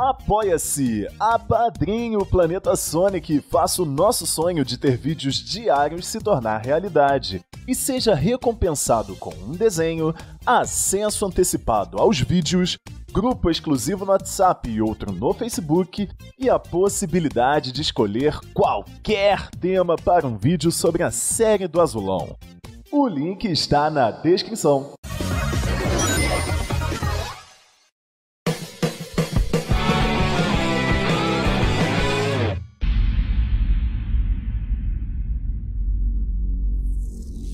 Apoia-se, apadrinhe o Planeta Sonic e faça o nosso sonho de ter vídeos diários se tornar realidade. E seja recompensado com um desenho, acesso antecipado aos vídeos, grupo exclusivo no WhatsApp e outro no Facebook, e a possibilidade de escolher qualquer tema para um vídeo sobre a série do Azulão. O link está na descrição.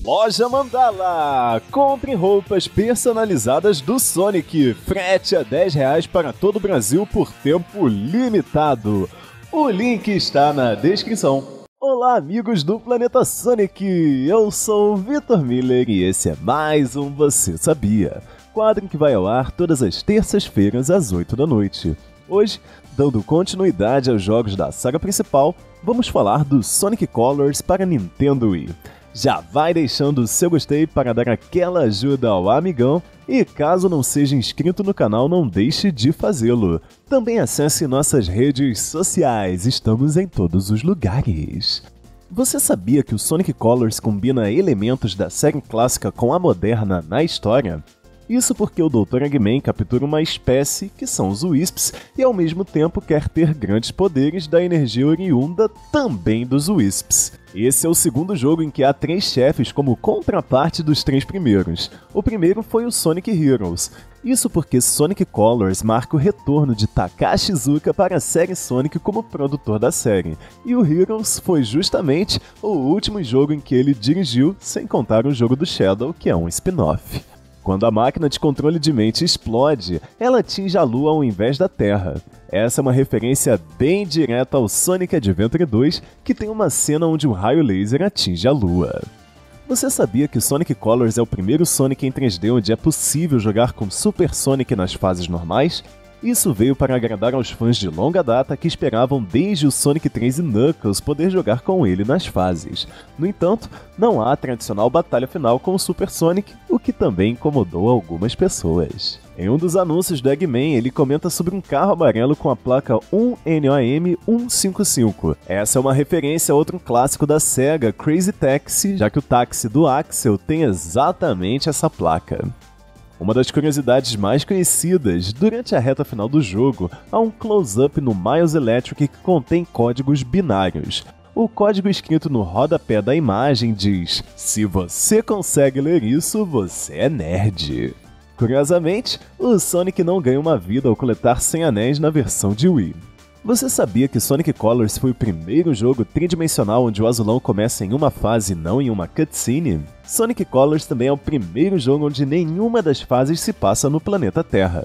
Loja Mandala! Compre roupas personalizadas do Sonic. Frete a 10 reais para todo o Brasil por tempo limitado. O link está na descrição. Olá, amigos do Planeta Sonic! Eu sou o Vitor Miller e esse é mais um Você Sabia? Quadro que vai ao ar todas as terças-feiras às 8 da noite. Hoje, dando continuidade aos jogos da saga principal, vamos falar do Sonic Colors para Nintendo Wii já vai deixando o seu gostei para dar aquela ajuda ao amigão e caso não seja inscrito no canal, não deixe de fazê-lo. Também acesse nossas redes sociais, estamos em todos os lugares. Você sabia que o Sonic Colors combina elementos da série clássica com a moderna na história? Isso porque o Dr. Eggman captura uma espécie, que são os Wisps, e ao mesmo tempo quer ter grandes poderes da energia oriunda também dos Wisps. Esse é o segundo jogo em que há três chefes como contraparte dos três primeiros. O primeiro foi o Sonic Heroes. Isso porque Sonic Colors marca o retorno de Takashi Iizuka para a série Sonic como produtor da série. E o Heroes foi justamente o último jogo em que ele dirigiu, sem contar o jogo do Shadow, que é um spin-off. Quando a máquina de controle de mente explode, ela atinge a Lua ao invés da Terra. Essa é uma referência bem direta ao Sonic Adventure 2, que tem uma cena onde um raio laser atinge a Lua. Você sabia que Sonic Colors é o primeiro Sonic em 3D onde é possível jogar com Super Sonic nas fases normais? Isso veio para agradar aos fãs de longa data que esperavam desde o Sonic 3 e Knuckles poder jogar com ele nas fases. No entanto, não há a tradicional batalha final com o Super Sonic, o que também incomodou algumas pessoas. Em um dos anúncios do Eggman, ele comenta sobre um carro amarelo com a placa 1NOM155. Essa é uma referência a outro clássico da SEGA, Crazy Taxi, já que o táxi do Axel tem exatamente essa placa. Uma das curiosidades mais conhecidas, durante a reta final do jogo, há um close-up no Miles Electric que contém códigos binários. O código escrito no rodapé da imagem diz: Se você consegue ler isso, você é nerd. Curiosamente, o Sonic não ganha uma vida ao coletar 100 anéis na versão de Wii. Você sabia que Sonic Colors foi o primeiro jogo tridimensional onde o azulão começa em uma fase e não em uma cutscene? Sonic Colors também é o primeiro jogo onde nenhuma das fases se passa no planeta Terra.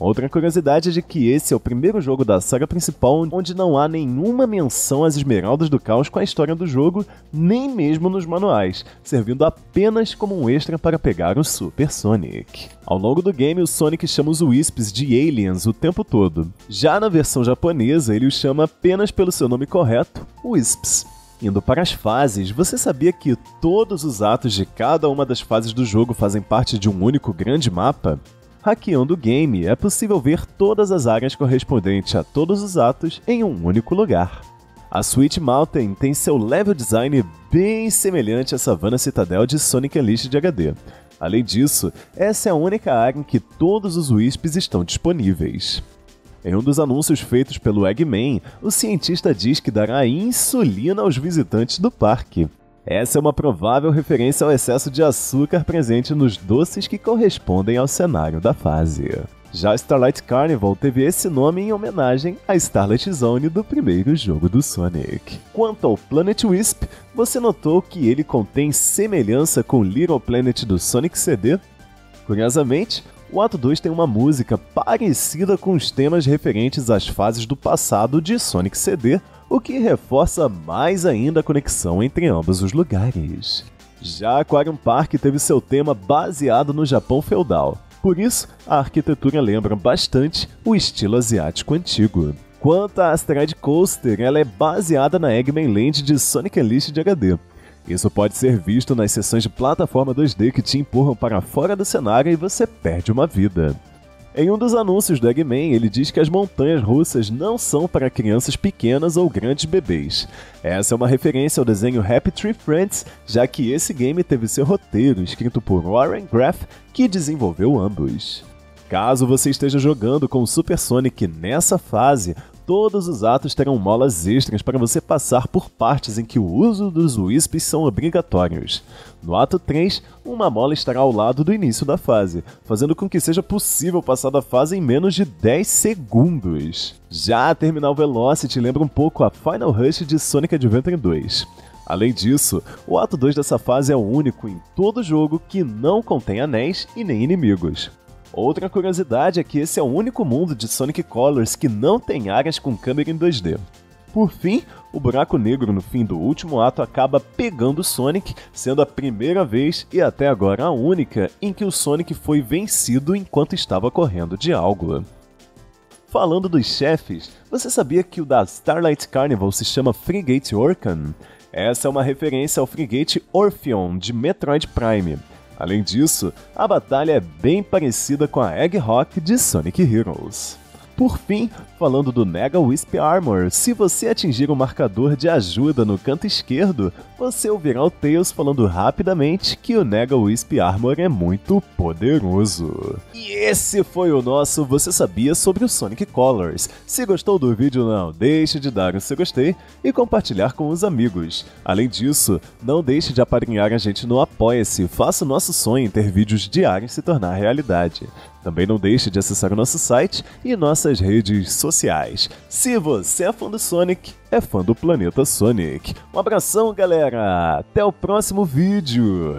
Outra curiosidade é de que esse é o primeiro jogo da saga principal onde não há nenhuma menção às Esmeraldas do Caos com a história do jogo, nem mesmo nos manuais, servindo apenas como um extra para pegar o Super Sonic. Ao longo do game, o Sonic chama os Wisps de aliens o tempo todo. Já na versão japonesa, ele os chama apenas pelo seu nome correto, Wisps. Indo para as fases, você sabia que todos os atos de cada uma das fases do jogo fazem parte de um único grande mapa? Hackeando o game, é possível ver todas as áreas correspondentes a todos os atos em um único lugar. A Sweet Mountain tem seu level design bem semelhante à Savannah Citadel de Sonic Unleashed de HD. Além disso, essa é a única área em que todos os Wisps estão disponíveis. Em um dos anúncios feitos pelo Eggman, o cientista diz que dará insulina aos visitantes do parque. Essa é uma provável referência ao excesso de açúcar presente nos doces que correspondem ao cenário da fase. Já Starlight Carnival teve esse nome em homenagem à Starlight Zone do primeiro jogo do Sonic. Quanto ao Planet Wisp, você notou que ele contém semelhança com Little Planet do Sonic CD? Curiosamente, o Ato 2 tem uma música parecida com os temas referentes às fases do passado de Sonic CD, o que reforça mais ainda a conexão entre ambos os lugares. Já Aquarium Park teve seu tema baseado no Japão feudal, por isso a arquitetura lembra bastante o estilo asiático antigo. Quanto à Asteroid Coaster, ela é baseada na Eggman Land de Sonic Unleashed de HD. Isso pode ser visto nas sessões de plataforma 2D que te empurram para fora do cenário e você perde uma vida. Em um dos anúncios do Eggman, ele diz que as montanhas russas não são para crianças pequenas ou grandes bebês. Essa é uma referência ao desenho Happy Tree Friends, já que esse game teve seu roteiro escrito por Warren Graff, que desenvolveu ambos. Caso você esteja jogando com o Super Sonic nessa fase, todos os atos terão molas extras para você passar por partes em que o uso dos Wisps são obrigatórios. No ato 3, uma mola estará ao lado do início da fase, fazendo com que seja possível passar da fase em menos de 10 segundos. Já a Terminal Velocity lembra um pouco a Final Rush de Sonic Adventure 2. Além disso, o ato 2 dessa fase é o único em todo o jogo que não contém anéis e nem inimigos. Outra curiosidade é que esse é o único mundo de Sonic Colors que não tem áreas com câmera em 2D. Por fim, o buraco negro no fim do último ato acaba pegando Sonic, sendo a primeira vez e até agora a única em que o Sonic foi vencido enquanto estava correndo de algo. Falando dos chefes, você sabia que o da Starlight Carnival se chama Frigate Orkan? Essa é uma referência ao Frigate Orpheon de Metroid Prime. Além disso, a batalha é bem parecida com a Egg Rock de Sonic Heroes. Por fim, falando do Mega Wisp Armor, se você atingir o marcador de ajuda no canto esquerdo, você ouvirá o Tails falando rapidamente que o Mega Wisp Armor é muito poderoso. E esse foi o nosso Você Sabia sobre o Sonic Colors. Se gostou do vídeo, não deixe de dar o seu gostei e compartilhar com os amigos. Além disso, não deixe de apadrinhar a gente no Apoia-se, faça o nosso sonho em ter vídeos diários se tornar realidade. Também não deixe de acessar o nosso site e nossas redes sociais. Se você é fã do Sonic, é fã do Planeta Sonic. Um abração, galera! Até o próximo vídeo!